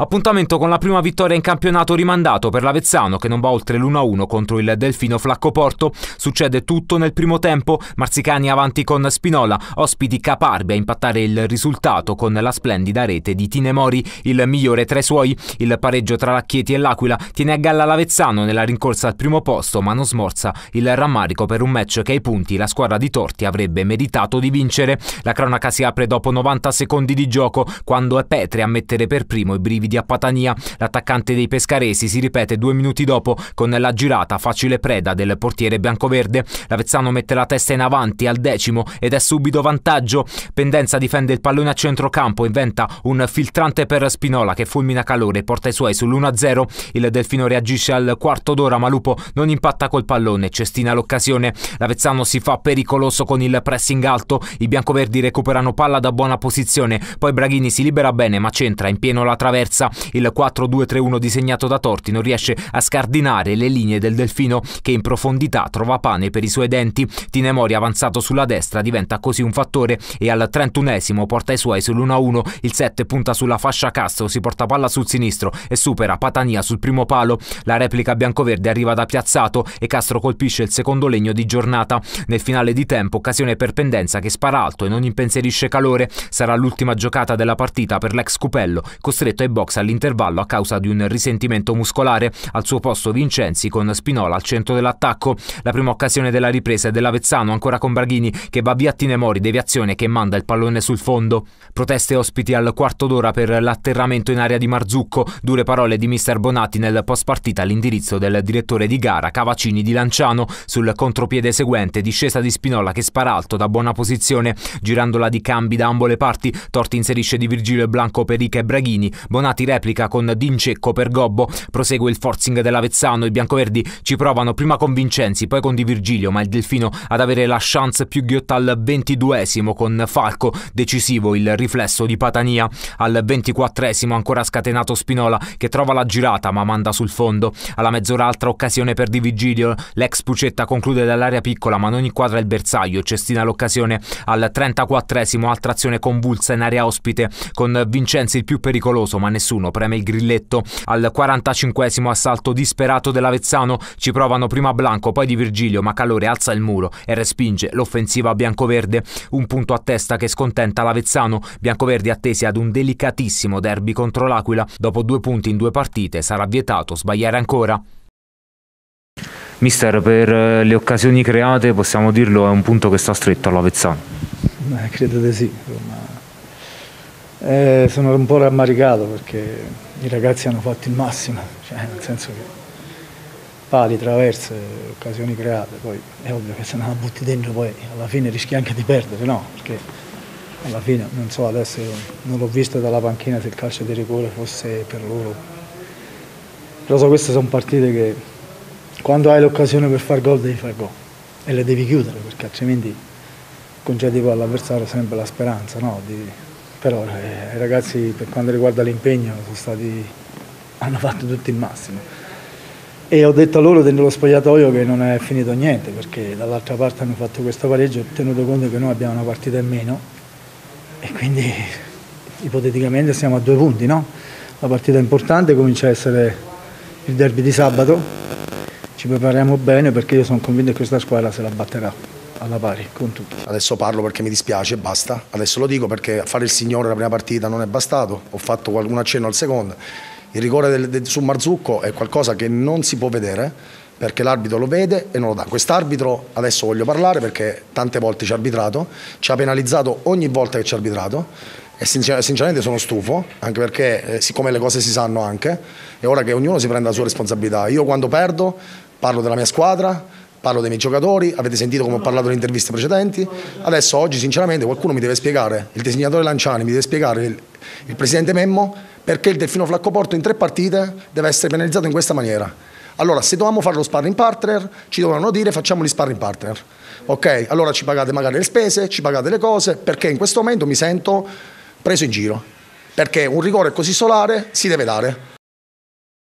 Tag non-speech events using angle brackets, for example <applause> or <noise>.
Appuntamento con la prima vittoria in campionato rimandato per l'Avezzano che non va oltre l'1-1 contro il Delfino Flaccoporto. Succede tutto nel primo tempo, Marzicani avanti con Spinola, ospiti Caparbi a impattare il risultato con la splendida rete di Tinemori, il migliore tra i suoi. Il pareggio tra Lacchieti e l'Aquila tiene a galla l'Avezzano nella rincorsa al primo posto ma non smorza il rammarico per un match che ai punti la squadra di Torti avrebbe meritato di vincere. La cronaca si apre dopo 90 secondi di gioco quando è Petri a mettere per primo i brividi a Patania. L'attaccante dei pescaresi si ripete due minuti dopo con la girata facile preda del portiere biancoverde. L'Avezzano mette la testa in avanti al decimo ed è subito vantaggio. Pendenza difende il pallone a centrocampo, inventa un filtrante per Spinola che fulmina calore e porta i suoi sull'1-0. Il Delfino reagisce al quarto d'ora ma Lupo non impatta col pallone, cestina l'occasione. L'Avezzano si fa pericoloso con il pressing alto, i biancoverdi recuperano palla da buona posizione, poi Braghini si libera bene ma centra in pieno la traversa corsa. Il 4-2-3-1 disegnato da Torti non riesce a scardinare le linee del Delfino che in profondità trova pane per i suoi denti. Tinemori avanzato sulla destra diventa così un fattore e al 31esimo porta i suoi sull'1-1. Il 7 punta sulla fascia Castro, si porta palla sul sinistro e supera Patania sul primo palo. La replica biancoverde arriva da Piazzato e Castro colpisce il secondo legno di giornata. Nel finale di tempo, occasione per Pendenza che spara alto e non impensierisce calore. Sarà l'ultima giocata della partita per l'ex Cupello, costretto ai box box all'intervallo a causa di un risentimento muscolare. Al suo posto Vincenzi con Spinola al centro dell'attacco. La prima occasione della ripresa è dell'Avezzano, ancora con Braghini che va via a Tinemori, deviazione che manda il pallone sul fondo. Proteste ospiti al quarto d'ora per l'atterramento in area di Marzucco. Dure parole di mister Bonatti nel post partita all'indirizzo del direttore di gara Cavacini di Lanciano. Sul contropiede seguente, discesa di Spinola che spara alto da buona posizione, girandola di cambi da ambo le parti. Torti inserisce di Virgilio e Blanco per Rica e Braghini. Bonatti Donati replica con Dincecco per Gobbo, prosegue il forcing dell'Avezzano, i biancoverdi ci provano prima con Vincenzi, poi con Di Virgilio, ma il Delfino ad avere la chance più ghiotta al 22esimo con Falco, decisivo il riflesso di Patania. Al 24esimo ancora scatenato Spinola che trova la girata ma manda sul fondo. Alla mezz'ora altra occasione per Di Virgilio, l'ex Pucetta conclude dall'area piccola ma non inquadra il bersaglio, cestina l'occasione. Al 34esimo altra azione convulsa in area ospite con Vincenzi il più pericoloso ma nessuno nessuno preme il grilletto. Al 45 assalto disperato dell'Avezzano ci provano prima Blanco, poi di Virgilio, ma Calore alza il muro e respinge l'offensiva biancoverde. Un punto a testa che scontenta l'Avezzano. Biancoverdi attesi ad un delicatissimo derby contro l'Aquila. Dopo due punti in due partite sarà vietato sbagliare ancora. Mister, per eh, le occasioni create possiamo dirlo è un punto che sta stretto all'Avezzano. Eh, credo di sì, ma eh, sono un po' rammaricato perché i ragazzi hanno fatto il massimo, cioè nel senso che pali, traverse, occasioni create, poi è ovvio che se non la butti dentro poi alla fine rischi anche di perdere, no? Perché alla fine, non so, adesso non l'ho visto dalla panchina se il calcio di rigore fosse per loro. Però so, queste sono partite che quando hai l'occasione per far gol devi fare gol e le devi chiudere perché altrimenti concedi poi all'avversario sempre la speranza no? di, però eh, i ragazzi per quanto riguarda l'impegno hanno fatto tutto il massimo e ho detto a loro dentro lo spogliatoio che non è finito niente perché dall'altra parte hanno fatto questo pareggio tenuto conto che noi abbiamo una partita in meno e quindi <laughs> ipoteticamente siamo a due punti no? la partita importante comincia a essere il derby di sabato ci prepariamo bene perché io sono convinto che questa squadra se la batterà alla pari con tutto. Adesso parlo perché mi dispiace e basta. Adesso lo dico perché fare il signore la prima partita non è bastato. Ho fatto qualcun accenno al secondo. Il rigore del, del, su Marzucco è qualcosa che non si può vedere perché l'arbitro lo vede e non lo dà. Quest'arbitro, adesso voglio parlare perché tante volte ci ha arbitrato, ci ha penalizzato ogni volta che ci ha arbitrato e sinceramente sono stufo, anche perché eh, siccome le cose si sanno anche, è ora che ognuno si prenda la sua responsabilità. Io quando perdo parlo della mia squadra, parlo dei miei giocatori, avete sentito come ho parlato nelle interviste precedenti, adesso oggi sinceramente qualcuno mi deve spiegare, il disegnatore Lanciani mi deve spiegare, il, il presidente Memmo, perché il Delfino Flaccoporto in tre partite deve essere penalizzato in questa maniera. Allora, se dovevamo fare lo sparring partner, ci dovevano dire facciamo gli sparring partner. Ok, allora ci pagate magari le spese, ci pagate le cose, perché in questo momento mi sento preso in giro. Perché un rigore così solare si deve dare.